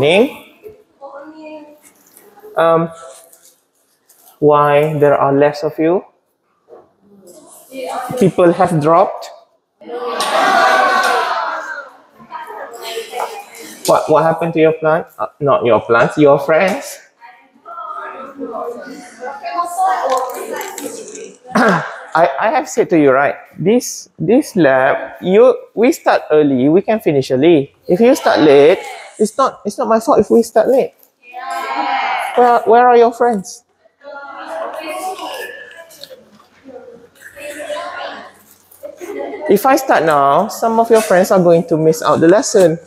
meaning um, why there are less of you? People have dropped. What what happened to your plant? Uh, not your plants, your friends. I, I have said to you right this this lab you we start early we can finish early if you start late it's not it's not my fault if we start late. Where where are your friends? If I start now some of your friends are going to miss out the lesson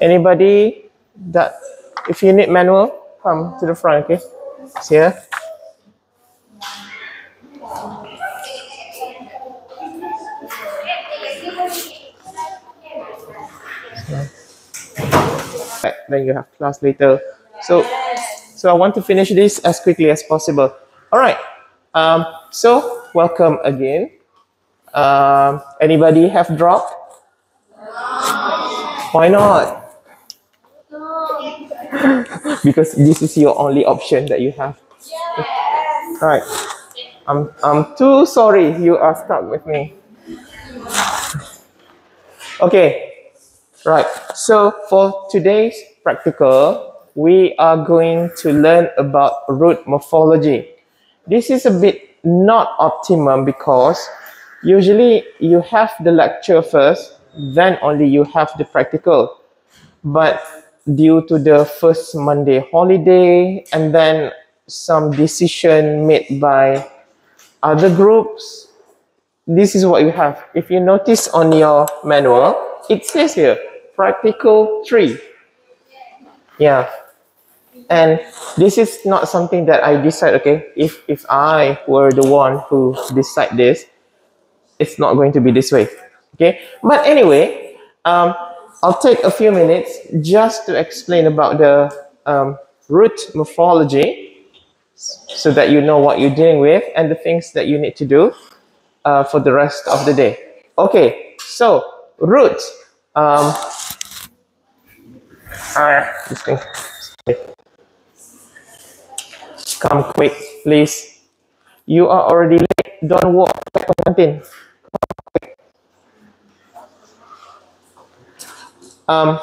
Anybody that if you need manual, come to the front, okay? It's here. Then you have class later. So so I want to finish this as quickly as possible. All right. Um, so welcome again. Um, anybody have dropped? Why not? because this is your only option that you have. Yes. Right. I'm I'm too sorry you are stuck with me. Okay. Right. So for today's practical, we are going to learn about root morphology. This is a bit not optimum because usually you have the lecture first, then only you have the practical. But due to the first Monday holiday and then some decision made by other groups, this is what you have. If you notice on your manual, it says here, practical three. Yeah. And this is not something that I decide, okay? If if I were the one who decide this, it's not going to be this way. Okay? But anyway, um, I'll take a few minutes just to explain about the um, root morphology so that you know what you're dealing with and the things that you need to do uh, for the rest of the day. Okay, so root. Um, ah, this thing. Come quick, please. You are already late. Don't walk like a mountain. Um,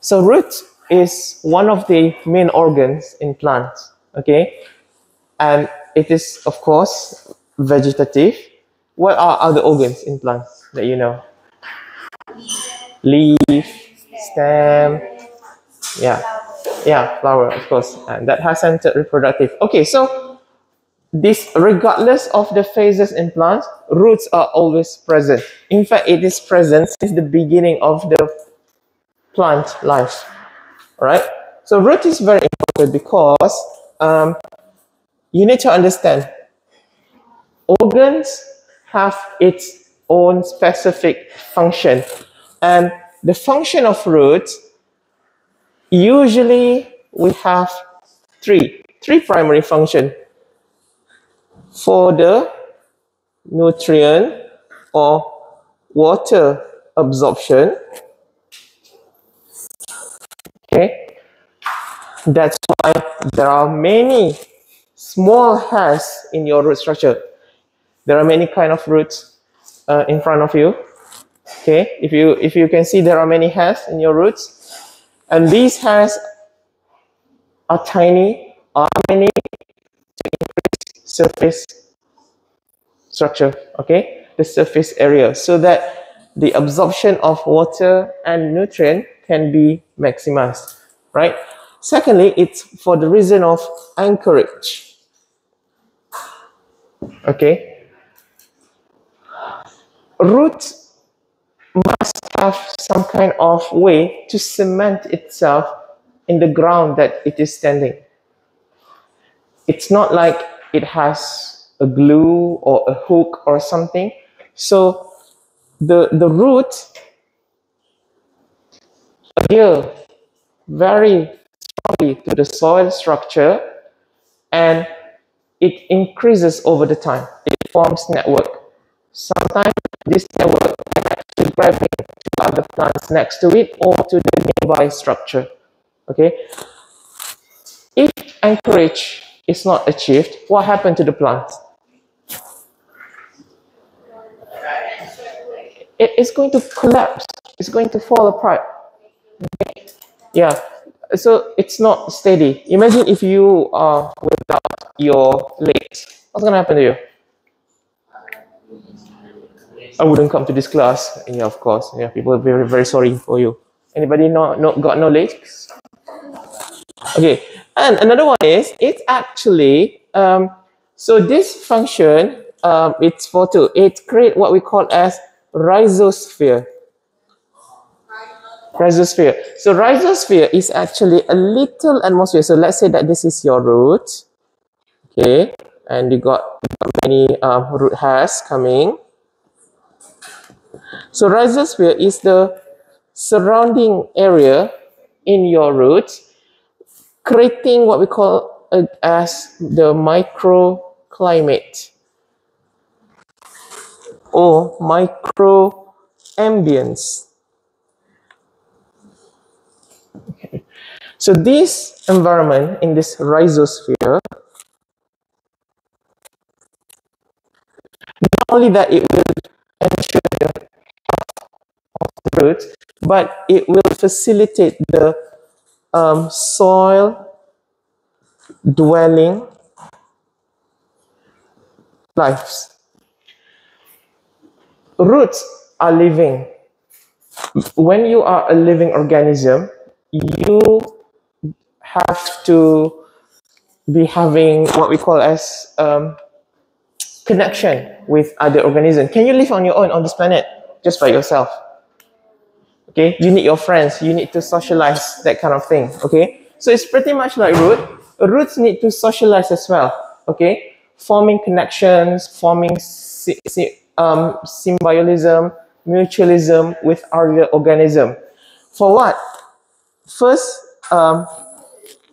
so root is one of the main organs in plants, okay? And it is, of course, vegetative. What are other organs in plants that you know? Leaf, stem, yeah, yeah, flower, of course. And that has centered reproductive. Okay, so this, regardless of the phases in plants, roots are always present. In fact, it is present since the beginning of the plant life. right? So root is very important because um, you need to understand organs have its own specific function, and the function of root usually we have three three primary function for the nutrient or water absorption Okay, that's why there are many small hairs in your root structure. There are many kind of roots uh, in front of you. Okay, if you if you can see, there are many hairs in your roots, and these hairs are tiny, are many to increase surface structure. Okay, the surface area, so that the absorption of water and nutrient can be maximized, right? Secondly, it's for the reason of anchorage. Okay. Root must have some kind of way to cement itself in the ground that it is standing. It's not like it has a glue or a hook or something. So the, the root adhere very strongly to the soil structure and it increases over the time. It forms network. Sometimes this network can actually grab to other plants next to it or to the nearby structure. Okay. If anchorage is not achieved, what happened to the plants? It is going to collapse. It's going to fall apart. Yeah. So it's not steady. Imagine if you are without your legs. What's to happen to you? I wouldn't come to this class. Yeah, of course. Yeah, people are very, very sorry for you. Anybody not, not got no legs? Okay, and another one is it's actually um, so this function um, it's for two. It create what we call as rhizosphere. Rhizosphere. So rhizosphere is actually a little atmosphere. So let's say that this is your root. Okay, and you got many um, root hairs coming. So rhizosphere is the surrounding area in your root, creating what we call as the microclimate or micro microambience. Okay. So this environment in this rhizosphere, not only that it will ensure the of the roots, but it will facilitate the um, soil dwelling lives. Roots are living. When you are a living organism, you have to be having what we call as um, connection with other organisms. Can you live on your own on this planet just by yourself? Okay, you need your friends, you need to socialize, that kind of thing. Okay, so it's pretty much like root. Roots need to socialize as well. Okay, forming connections, forming si si um, symbiotism, mutualism with other organism. For what? First, um,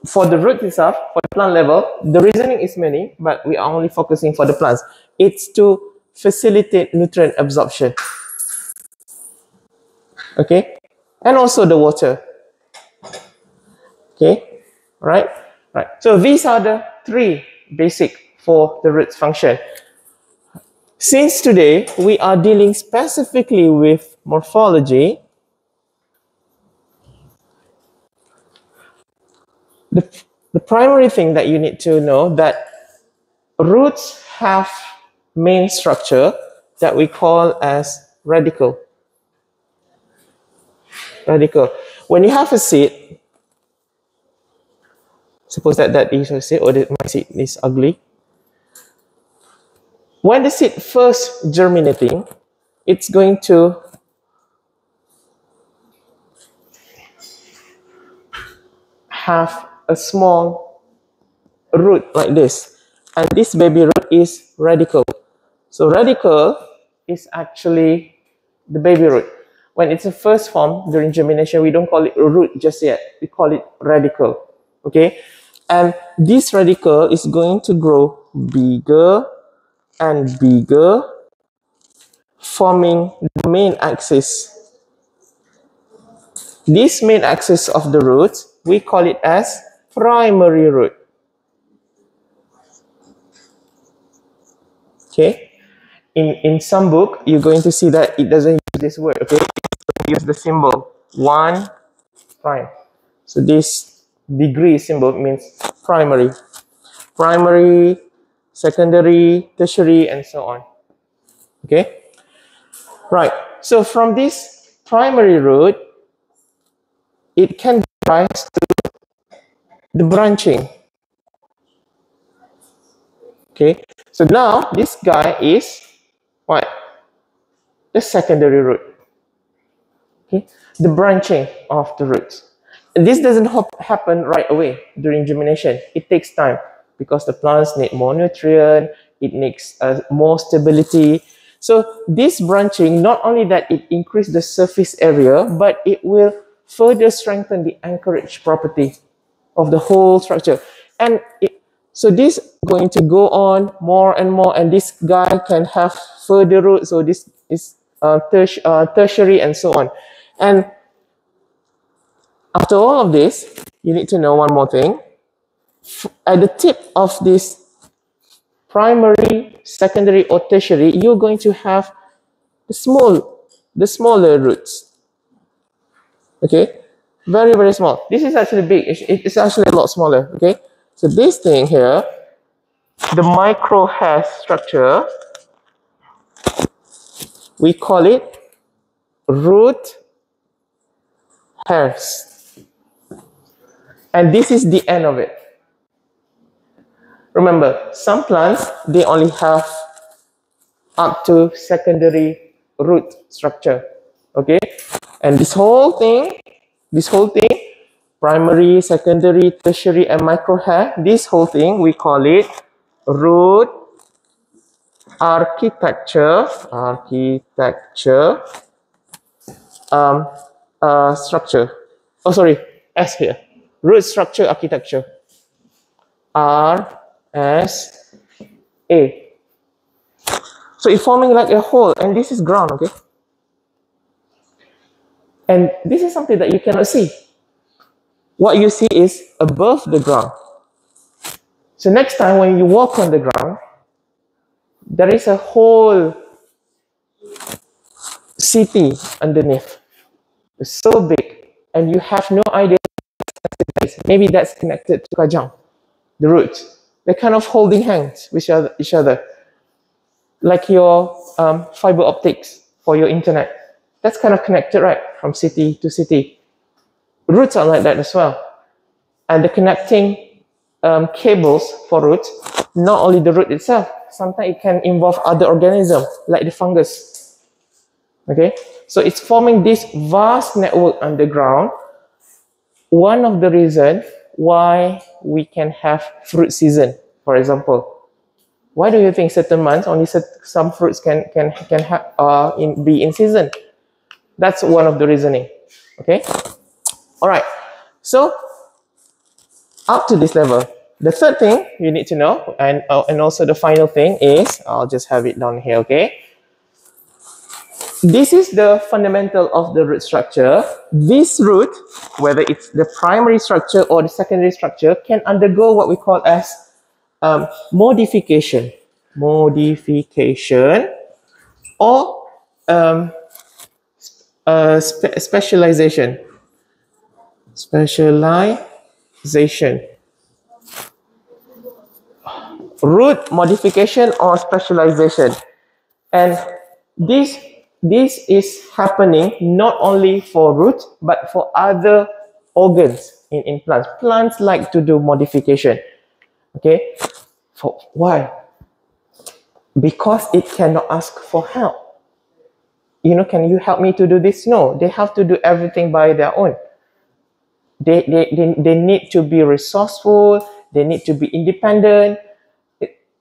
for the root itself, for the plant level, the reasoning is many, but we are only focusing for the plants. It's to facilitate nutrient absorption. Okay, and also the water. Okay, right, right. So these are the three basic for the roots function. Since today we are dealing specifically with morphology, the, the primary thing that you need to know that roots have main structure that we call as radicle. Radicle. When you have a seed, suppose that that is a seed or that my seed is ugly. When the seed first germinating, it's going to have a small root like this. And this baby root is radicle. So radicle is actually the baby root. When it's a first form during germination, we don't call it root just yet. We call it radicle. Okay? And this radicle is going to grow bigger and bigger, forming the main axis. This main axis of the root, we call it as primary root. Okay. In, in some book, you're going to see that it doesn't use this word, okay? Use the symbol 1 prime. So this degree symbol means primary. Primary, secondary, tertiary, and so on. Okay? Right. So from this primary root, it can rise to the branching. Okay, so now this guy is what? The secondary root. Okay, the branching of the roots. And this doesn't happen right away during germination. It takes time because the plants need more nutrient, it needs uh, more stability. So this branching, not only that it increase the surface area, but it will further strengthen the anchorage property of the whole structure. And it, so this going to go on more and more, and this guy can have further roots. So this is uh, uh, tertiary and so on. And after all of this, you need to know one more thing. At the tip of this primary, secondary, or tertiary, you're going to have the small, the smaller roots. Okay, very very small. This is actually big. It's actually a lot smaller. Okay, so this thing here, the micro hair structure, we call it root hairs. And this is the end of it. Remember, some plants, they only have up to secondary root structure. Okay? And this whole thing, this whole thing, primary, secondary, tertiary, and micro hair, this whole thing, we call it root architecture, architecture um, uh, structure. Oh, sorry, S here root structure architecture. R S A. So it's forming like a hole, and this is ground, okay? And this is something that you cannot see. What you see is above the ground. So next time when you walk on the ground, there is a whole city underneath. It's so big, and you have no idea Maybe that's connected to Kajang, the roots. They're kind of holding hands with each other, like your um, fiber optics for your internet. That's kind of connected, right, from city to city. Roots are like that as well. And the connecting um, cables for roots, not only the root itself, sometimes it can involve other organisms, like the fungus. Okay, so it's forming this vast network underground one of the reasons why we can have fruit season, for example. Why do you think certain months only some fruits can can can have uh in, be in season? That's one of the reasoning. Okay. All right. So up to this level, the third thing you need to know, and uh, and also the final thing is, I'll just have it down here. Okay. This is the fundamental of the root structure. This root, whether it's the primary structure or the secondary structure, can undergo what we call as um, modification. Modification or um, uh, spe specialization. Specialization. Root modification or specialization. And this this is happening not only for roots but for other organs in, in plants. Plants like to do modification. Okay, for why? Because it cannot ask for help. You know, can you help me to do this? No, they have to do everything by their own. They, they, they, they need to be resourceful, they need to be independent,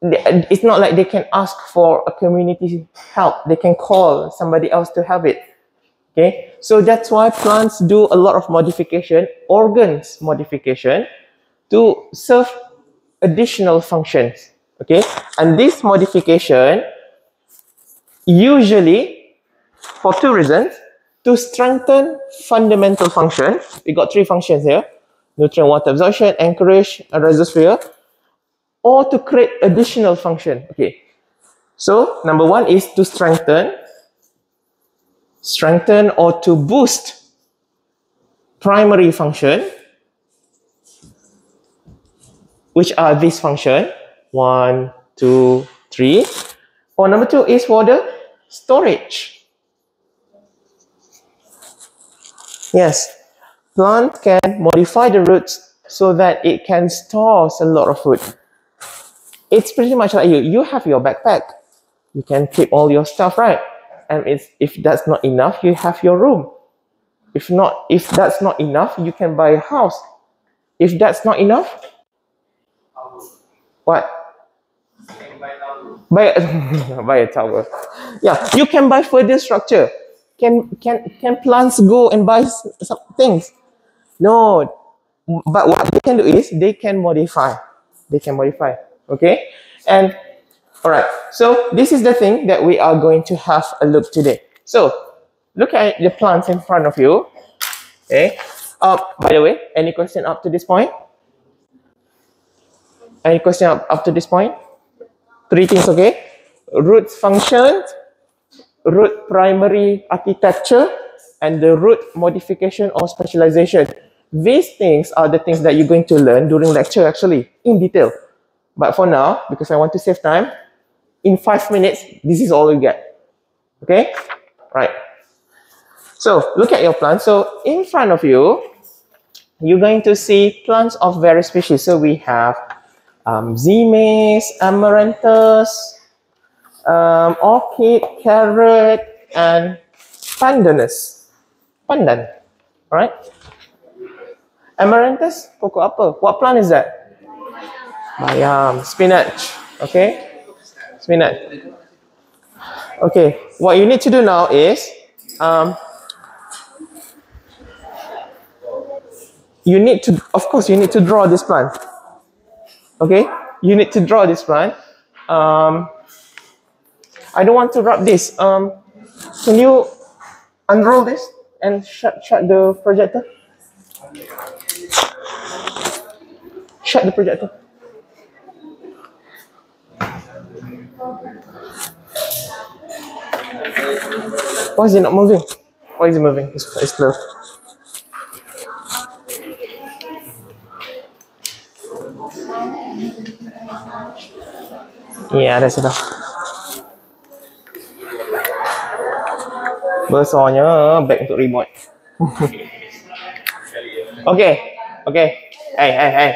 it's not like they can ask for a community help. They can call somebody else to help it. Okay, so that's why plants do a lot of modification, organs modification, to serve additional functions. Okay, and this modification usually for two reasons to strengthen fundamental function. We got three functions here: nutrient water absorption, anchorage, and rhizosphere or to create additional function. Okay. So number one is to strengthen, strengthen or to boost primary function, which are this function, one, two, three. Or number two is for the storage. Yes, plant can modify the roots so that it can store a lot of food it's pretty much like you. You have your backpack. You can keep all your stuff, right? And if that's not enough, you have your room. If not, if that's not enough, you can buy a house. If that's not enough, what? Buy a, buy a tower. Yeah, you can buy further structure. Can can can plants go and buy some things? No. But what they can do is they can modify. They can modify. Okay? And all right. So this is the thing that we are going to have a look today. So look at the plants in front of you. Okay. Uh, by the way, any question up to this point? Any question up, up to this point? Three things, okay? Root function, root primary architecture, and the root modification or specialization. These things are the things that you're going to learn during lecture actually, in detail. But for now, because I want to save time, in five minutes, this is all you get. Okay? Right. So look at your plant. So in front of you, you're going to see plants of various species. So we have um, Amaranthus, um, Orchid, Carrot, and Pandanus. Pandan. Alright? Amaranthus, pokok apa? What plant is that? Bayam, spinach. Okay? Spinach. Okay, what you need to do now is um, you need to, of course, you need to draw this plant. Okay, you need to draw this plant. Um, I don't want to rub this. Um, can you unroll this and shut shut the projector? Shut the projector. Why is it not moving? Why is it moving? It's, it's slow. Ya, ada sudah. Besarnya eh, bag untuk remote. okay, okay. Hey, hey, hey.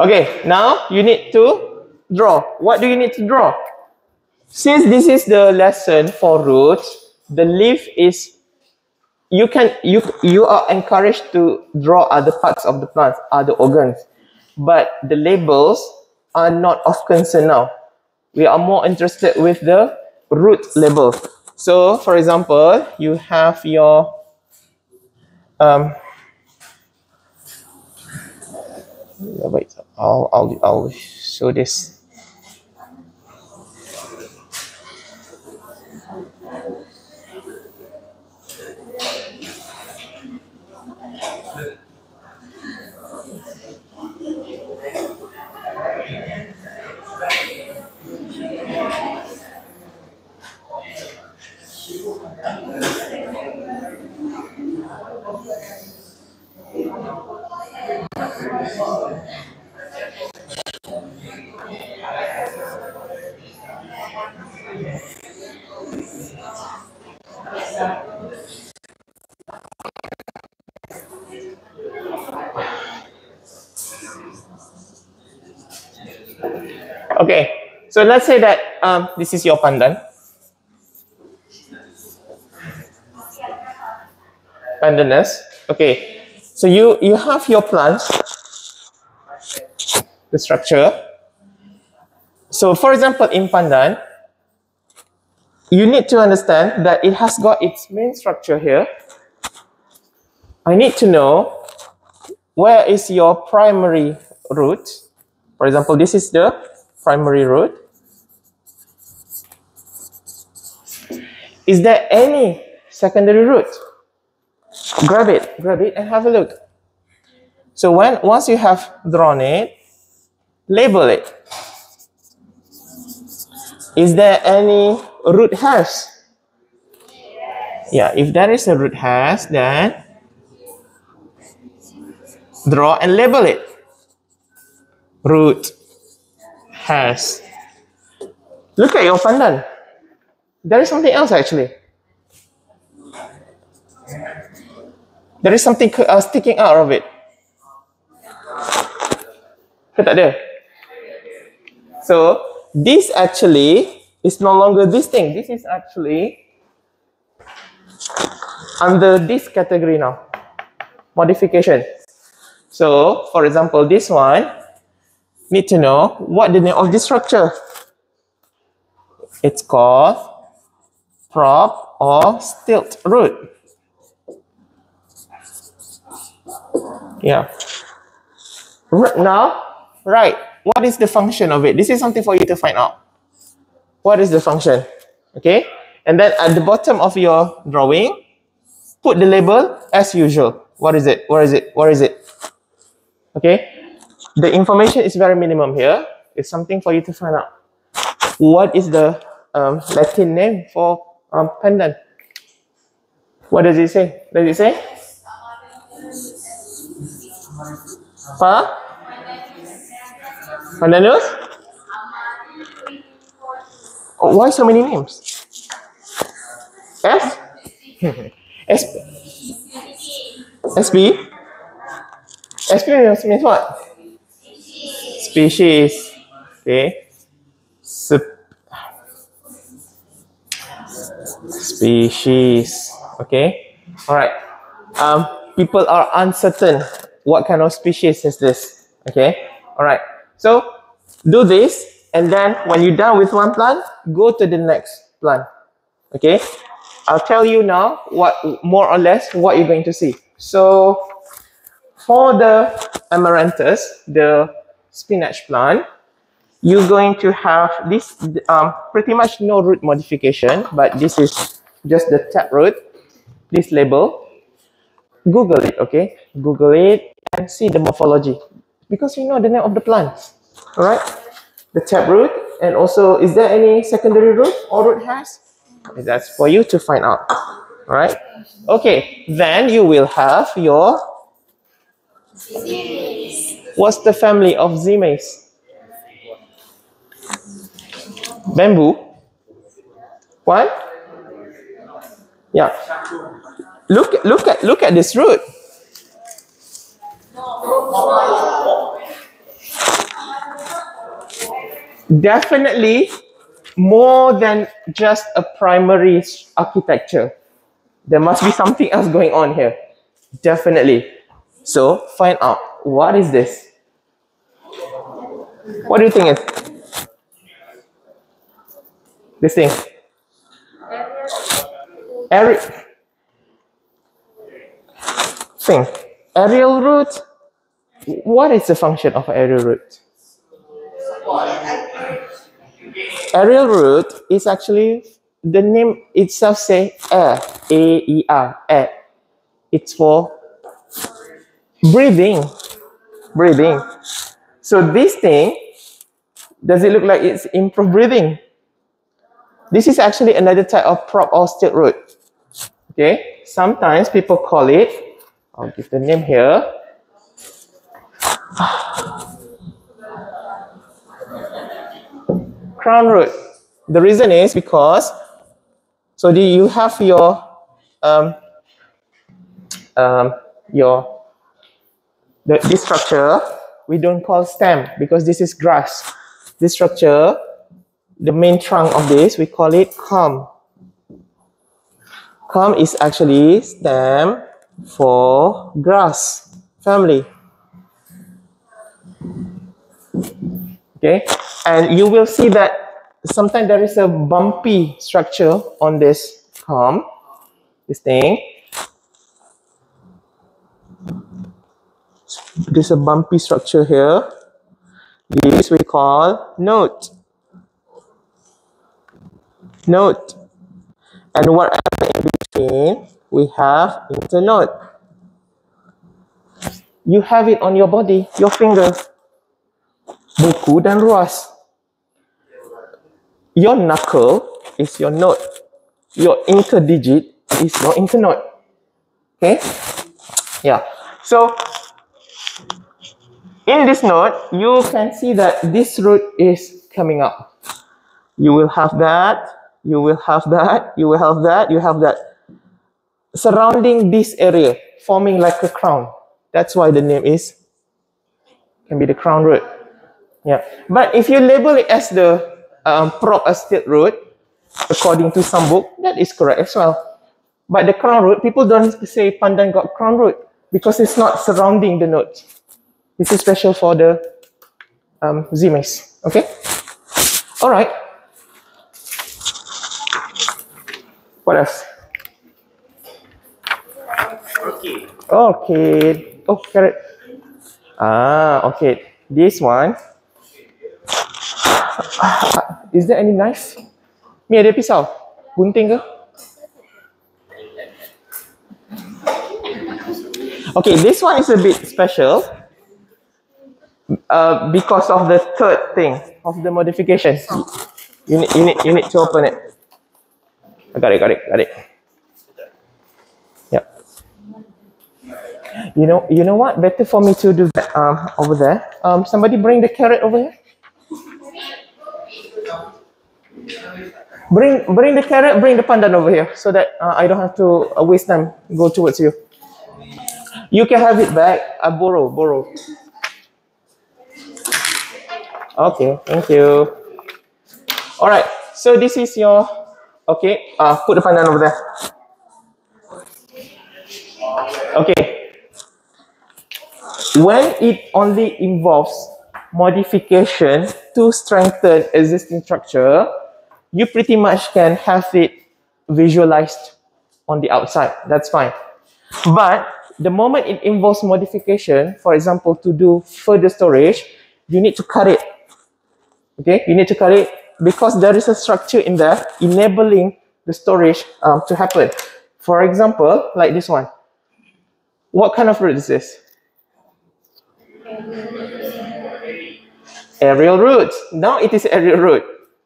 Okay, now you need to draw. What do you need to draw? Since this is the lesson for roots, the leaf is you can you you are encouraged to draw other parts of the plant, other organs, but the labels are not of concern now. We are more interested with the root label. So, for example, you have your um, I'll I'll I'll show this. Okay, so let's say that um, this is your pandan. Pandanus. Okay, so you you have your plants, the structure. So, for example, in pandan, you need to understand that it has got its main structure here. I need to know where is your primary root. For example, this is the primary root. Is there any secondary root? Grab it, grab it and have a look. So when once you have drawn it, label it. Is there any root hairs? Yeah, if there is a root hairs, then draw and label it. Root hairs. Look at your pandan. There is something else actually. There is something uh, sticking out of it. So, this actually is no longer this thing. This is actually under this category now. Modification. So, for example, this one, need to know what the name of this structure. It's called prop or stilt root. Yeah. R- now, right, what is the function of it? This is something for you to find out. What is the function? Okay, and then at the bottom of your drawing, put the label as usual. What is it? Where is it? Where is it? Okay, the information is very minimum here. It's something for you to find out. What is the um, Latin name for um, pandan? What does it say? Does it say? Pa? Pandanus? Oh, why so many names? S? S? SB? SB means what? Species. Okay. Sup- species. Okay. All right. Um, people are uncertain. What kind of species is this? Okay. All right. So do this, and then when you're done with one plant, go to the next plant. Okay. I'll tell you now what more or less what you're going to see. So for the amaranthus, the spinach plant, you're going to have this um, pretty much no root modification, but this is just the tap root, this label. Google it, okay? Google it and see the morphology because you know the name of the plants, all right? The tap root and also, is there any secondary root or root has? That's for you to find out, all right? Okay, then you will have your, what's the family of Zea mays? Bamboo. What? Yeah. Look, look at, look at this root. Definitely more than just a primary architecture. There must be something else going on here. Definitely. So find out what is this? What do you think is this thing? Ari- thing. Aerial root. What is the function of aerial root? Aerial root is actually the name itself say air, A E R, air. It's for breathing, breathing. So this thing, does it look like it's improved breathing? This is actually another type of prop or stilt root. Okay, sometimes people call it, I'll give the name here. Crown root. The reason is because, so do you have your, um, um, your, the, this structure, we don't call stem because this is grass. This structure, the main trunk of this, we call it culm. Culm is actually stem for grass family. Okay, and you will see that sometimes there is a bumpy structure on this culm, this thing. There's a bumpy structure here. This we call node. Node. And whatever in between, we have internode. You have it on your body, your finger. Buku dan ruas. Your knuckle is your node. Your interdigit is your internode. Okay? Yeah. So, in this node, you can see that this root is coming up. You will have that, you will have that, you will have that, you have that. Surrounding this area, forming like a crown. That's why the name is, can be the crown root. Yeah. But if you label it as the um, prop root, according to some book, that is correct as well. But the crown root, people don't say pandan got crown root because it's not surrounding the node. This is special for the um, Zea mays. Okay? All right. What else? Okay. Okay. Oh, carrot. Ah, okay. This one. Is there any knife? Mi ada pisau? Gunting ke? Okay, this one is a bit special. Uh, because of the third thing of the modification. You need, you need, you need to open it. I got it, got it, got it. Yeah. You know, you know what? Better for me to do that um, over there. Um, somebody bring the carrot over here. Bring, bring the carrot. Bring the pandan over here, so that uh, I don't have to uh, waste time go towards you. You can have it back. I borrow, borrow. Okay, thank you. All right. So this is your. Okay. Uh, put the pandan over there. Okay. When it only involves modification to strengthen existing structure, you pretty much can have it visualized on the outside. That's fine. But the moment it involves modification, for example, to do further storage, you need to cut it. Okay, you need to cut it because there is a structure in there enabling the storage um, to happen. For example, like this one. What kind of root is this? Aerial root. Now it is aerial root.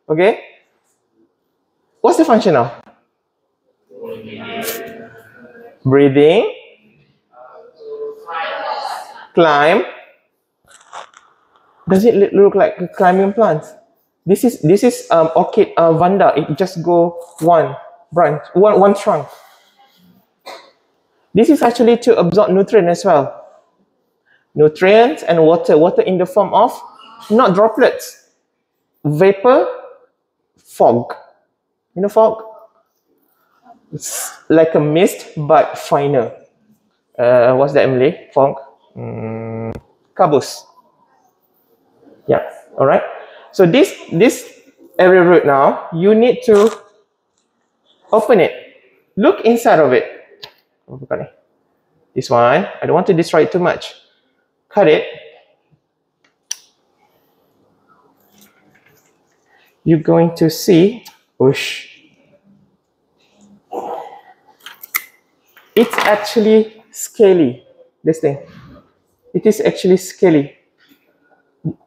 Okay. What's the function now? Breathing. Climb. Does it look like climbing plant? This is this is um, orchid uh, vanda. It just go one branch, one one trunk. This is actually to absorb nutrient as well. Nutrients and water. Water in the form of not droplets, vapor, fog. You know fog? It's like a mist but finer. Uh, what's that, Emily? Fog? Mm, kabus. Yeah. All right. So this this aerial root now, you need to open it. Look inside of it. Oh. This one, I don't want to destroy it too much. Cut it. You're going to see, whoosh. It's actually scaly, this thing. It is actually scaly.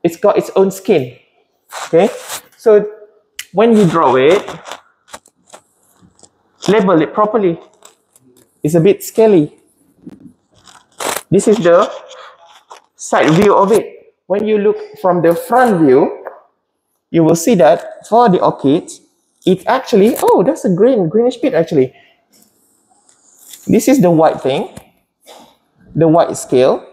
It's got its own skin. Okay, so when you draw it, label it properly. It's a bit scaly. This is the side view of it. When you look from the front view, you will see that for the orchid, it actually, oh, that's a green, greenish bit actually. This is the white thing, the white scale.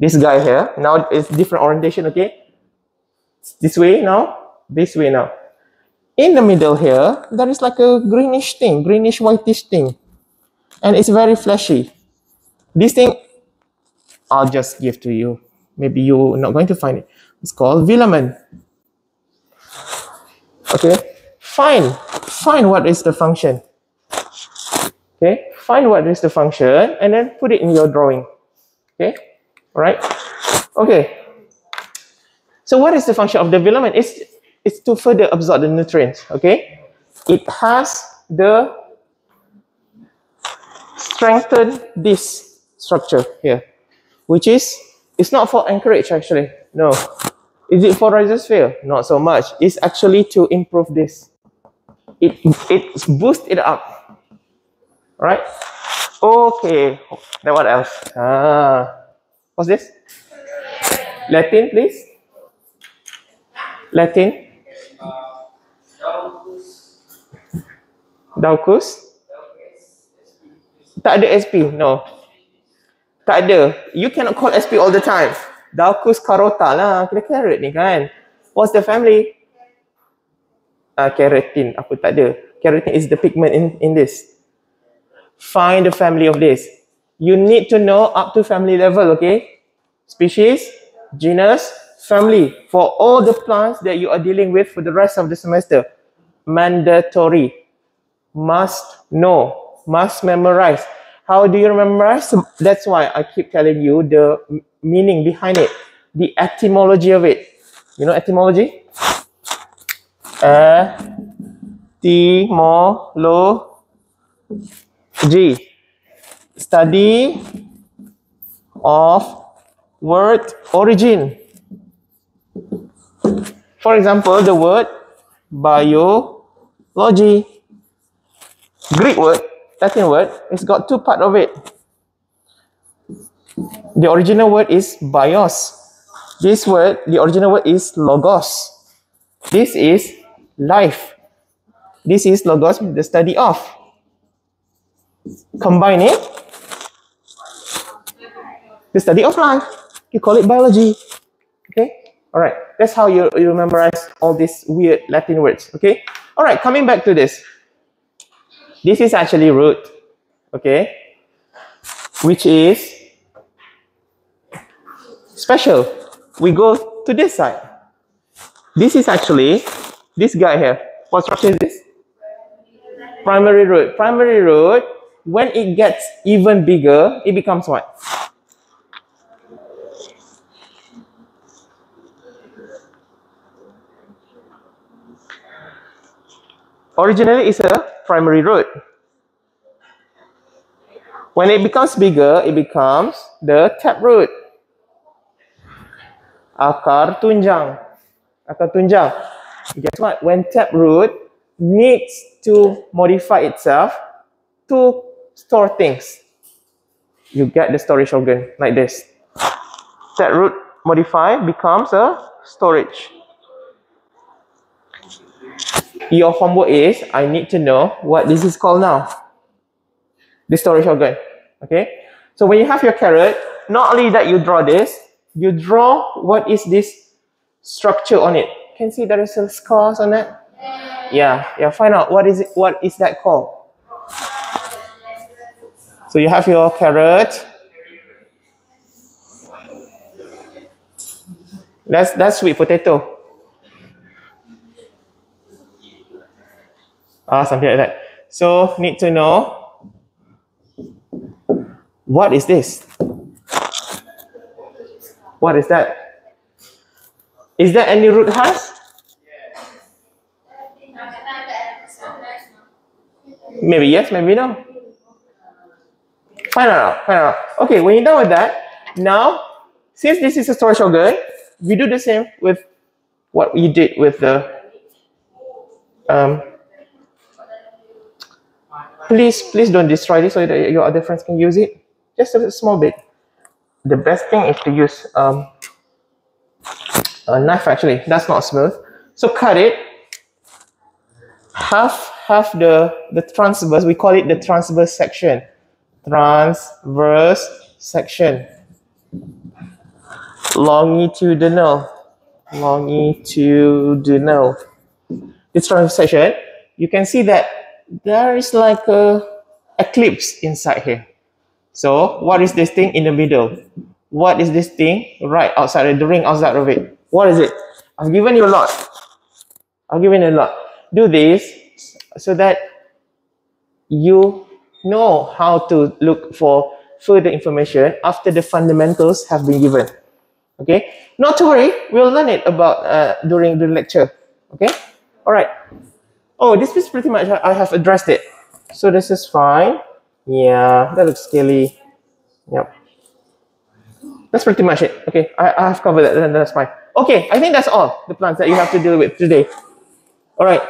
This guy here, now it's different orientation, okay? This way now, this way now. In the middle here, there is like a greenish thing, greenish whitish thing. And it's very fleshy. This thing, I'll just give to you. Maybe you're not going to find it. It's called velamen. Okay, find, find what is the function. Okay, find what is the function and then put it in your drawing. Okay, right. Okay. So what is the function of the velamen? It's, it's to further absorb the nutrients. Okay, it has the strengthen this structure here, which is it's not for anchorage actually. No, is it for rhizosphere? Not so much. It's actually to improve this. It it boost it up. Right? Okay. Then what else? Ah, what's this? Latin, please. Latin. Daucus. Tak ada SP, no. Tak ada. You cannot call SP all the time. Daucus carota lah, kira carrot ni kan. What's the family? Uh, keratin, apa tak ada. Keratin is the pigment in, in this. Find the family of this. You need to know up to family level, okay? Species, genus, family. For all the plants that you are dealing with for the rest of the semester. Mandatory. must know, must memorize. How do you memorize? That's why I keep telling you the meaning behind it, the etymology of it. You know etymology? Etymology. Study of word origin. For example, the word biology. Greek word, Latin word, it's got two part of it. The original word is bios. This word, the original word is logos. This is life. This is logos, the study of. Combine it, the study of life. You call it biology. Okay? All right. That's how you, you memorize all these weird Latin words. Okay? All right. Coming back to this. This is actually root. Okay? Which is special. We go to this side. This is actually this guy here. What structure is this? Primary root. Primary root, when it gets even bigger, it becomes what? Originally, it's a primary root. When it becomes bigger, it becomes the taproot. Akar tunjang. Akar tunjang. Guess what? When taproot needs to modify itself to store things, you get the storage organ like this. Taproot modify becomes a storage. Your homework is I need to know what this is called now. The storage organ. Okay? So when you have your carrot, not only that you draw this, you draw what is this structure on it. Can see there is a scars on it? Yeah, yeah, find out what is it what is that called. So you have your carrot. That's that's sweet potato. Ah, something like that. So need to know what is this? What is that? Is there any root has? Maybe yes, maybe no. Find out, find out. Okay, when you're done with that, now, since this is a storage organ, we do the same with what we did with the um, please please don't destroy this so that your other friends can use it. Just a small bit. The best thing is to use um, a knife actually. That's not smooth. So cut it. Half half the the transverse. We call it the transverse section. Transverse section. Longitudinal longitudinal this transverse section you can see that there is like a eclipse inside here. So what is this thing in the middle? What is this thing right outside the ring outside of it? What is it? I've given you a lot. I've given you a lot. Do this so that you know how to look for further information after the fundamentals have been given. Okay, not to worry, we'll learn it about uh, during the lecture. Okay, all right. Oh, this is pretty much, I have addressed it. So this is fine. Yeah, that looks scaly. Yep. That's pretty much it. Okay, I, I have covered that, then that's fine. Okay, I think that's all the plants that you have to deal with today. All right.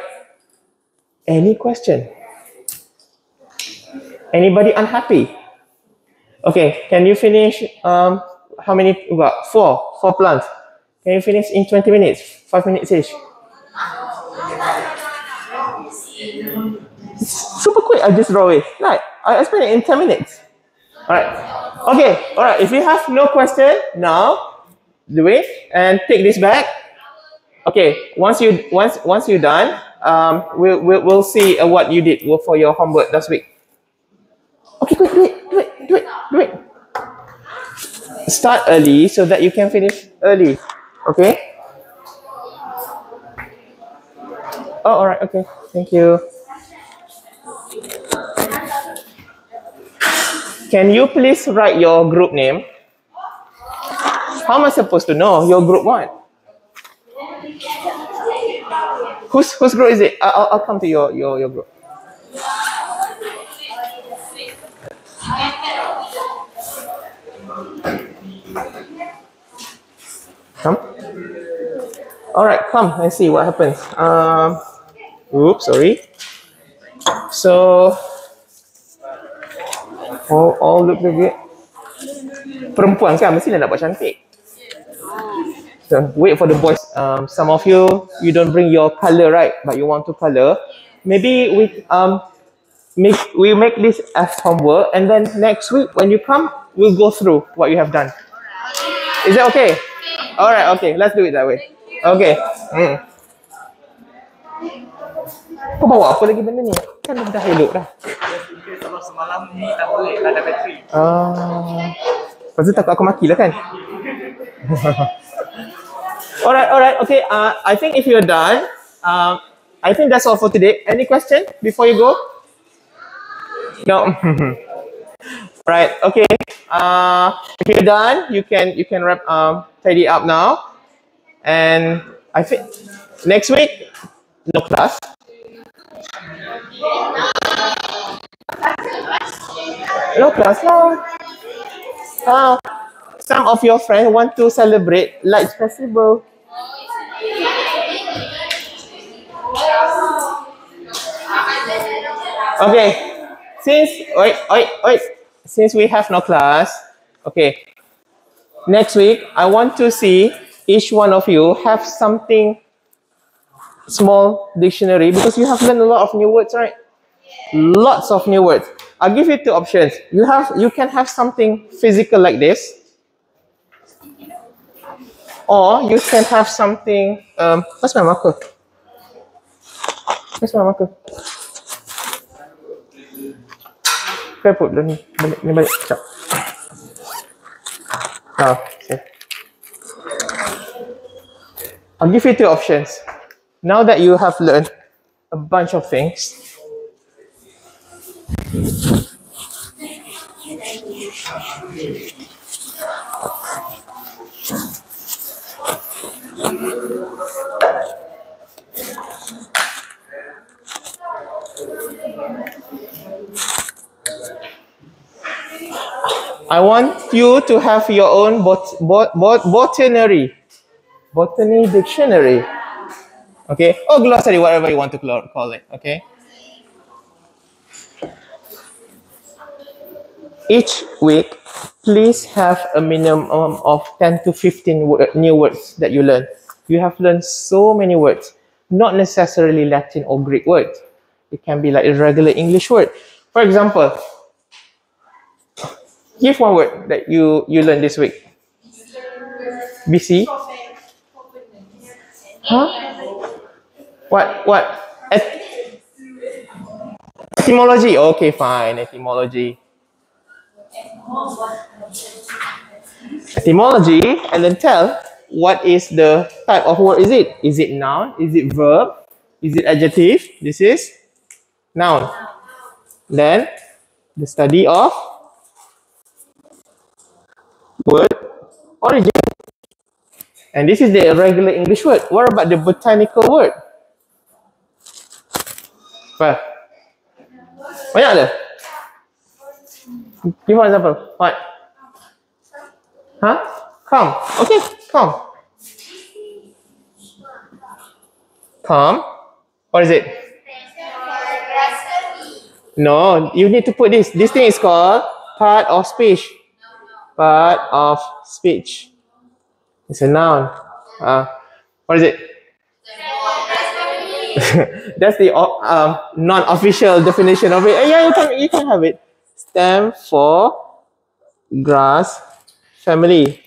Any question? Anybody unhappy? Okay, can you finish, um, how many, got four, four plants. Can you finish in 20 minutes, five minutes each? Super quick. I just draw it. Like I spent it in 10 minutes. All right. Okay. All right. If you have no question now, do it and take this back. Okay. Once you once once you're done, um, we'll we'll, we'll see uh, what you did for your homework last week. Okay, quick, do it, do it, do it, do it. Start early so that you can finish early. Okay. Oh, all right. Okay. Thank you. Can you please write your group name? How am I supposed to know your group what? Whose whose group is it? I'll, I'll come to your, your, your group. Come. All right, come and see what happens. Um, oops, sorry. So, all, all look good. Perempuan kan mesti nak buat cantik. So wait for the boys. Um, some of you you don't bring your color right, but you want to color. Maybe we um make we make this as homework, and then next week when you come, we'll go through what you have done. Is that okay? All right. Okay. Let's do it that way. Okay. Hmm. Kau bawa apa lagi benda ni? Kan dah elok dah. Kalau semalam ni tak boleh, tak ada bateri. Ah. Lepas tu takut aku maki lah kan? alright, alright, okay. Uh, I think if you're done, um, I think that's all for today. Any question before you go? No. right, okay. Uh, if you're done, you can you can wrap um tidy up now. And I think next week, no class. No class. Uh, some of your friends want to celebrate Lights Festival. Okay, since wait, wait, wait. Since we have no class, okay. Next week, I want to see each one of you have something small dictionary because you have learned a lot of new words, right? Lots of new words. I'll give you two options. You have you can have something physical like this, or you can have something. Um, what's my marker? Where's my marker? Kau put ni balik ni. Ah, okay. I'll give you two options. Now that you have learned a bunch of things, I want you to have your own bot, bot, bot, botany dictionary. Okay, or glossary, whatever you want to call it. Okay. Each week, please have a minimum of 10 to 15 wo- new words that you learn. You have learned so many words, not necessarily Latin or Greek words. It can be like a regular English word. For example, give one word that you you learned this week. BC. Huh? What what? Et- etymology. Okay, fine. Etymology. Etymology, and then tell what is the type of word is it? Is it noun? Is it verb? Is it adjective? This is noun. Then the study of word origin. And this is the regular English word. What about the botanical word? Apa? Banyak ada? Give one example. What? Huh? Come. Okay, come. Come. What is it? No, you need to put this. This thing is called part of speech. Part of speech. It's a noun. Uh, what is it? That's the um, non-official definition of it. Eh, yeah, you can you can have it. Stem for grass family.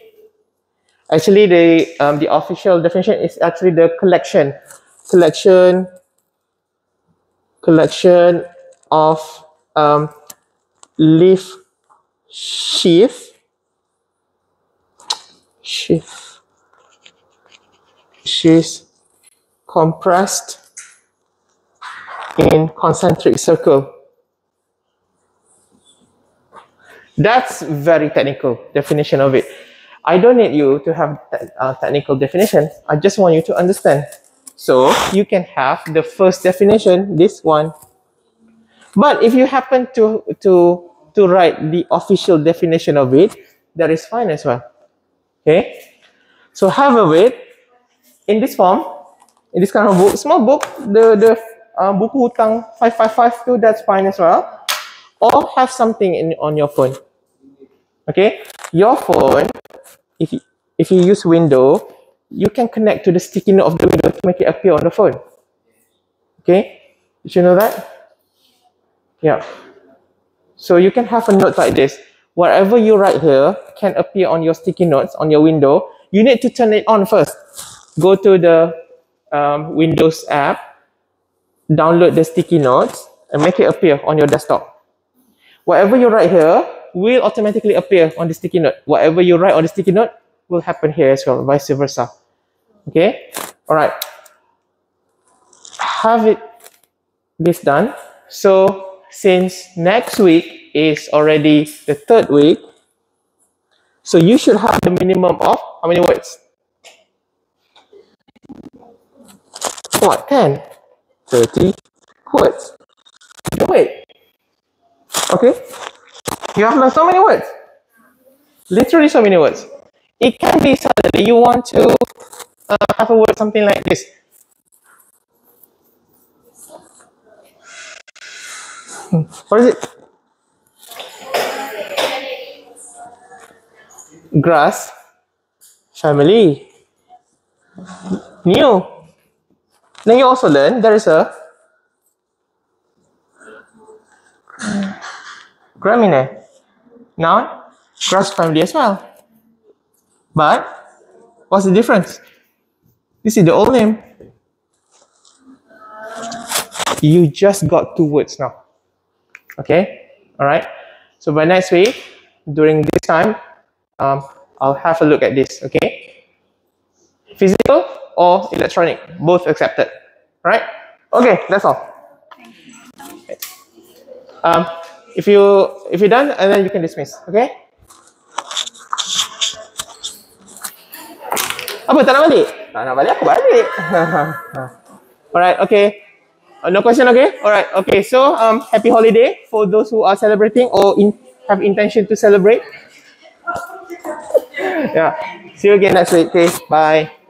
Actually, the um, the official definition is actually the collection, collection, collection of um, leaf sheath, sheath, sheath compressed in concentric circle. That's very technical definition of it. I don't need you to have te- uh, technical definition. I just want you to understand. So you can have the first definition, this one. But if you happen to to to write the official definition of it, that is fine as well. Okay. So have a wait in this form, in this kind of book, small book, the the uh, buku hutang 555 too, that's fine as well. Or have something in on your phone. Okay, your phone, if you, if you use window, you can connect to the sticky note of the window to make it appear on the phone. Okay, did you know that? Yeah. So you can have a note like this. Whatever you write here can appear on your sticky notes on your window. You need to turn it on first. Go to the um, Windows app, download the sticky notes, and make it appear on your desktop. Whatever you write here will automatically appear on the sticky note. Whatever you write on the sticky note will happen here as well, vice versa. Okay? All right. Have it this done. So since next week is already the third week, so you should have the minimum of how many words? What? 10, 30 words. Wait. Okay? You have so many words. Literally so many words. It can be suddenly you want to uh, have a word something like this. What is it? Grass. Family. New. Then you also learn there is a Gramineae. Noun, grass family as well. But what's the difference? This is the old name. You just got two words now. Okay? Alright? So by next week, during this time, um, I'll have a look at this. Okay? Physical or electronic, both accepted. Right? Okay, that's all. Um, if you if you're done, and then you can dismiss. Okay? Apa tak nak balik? Tak nak balik aku balik. Alright, okay. Uh, no question, okay? Alright, okay. So, um, happy holiday for those who are celebrating or in, have intention to celebrate. yeah. See you again next week. Okay, bye.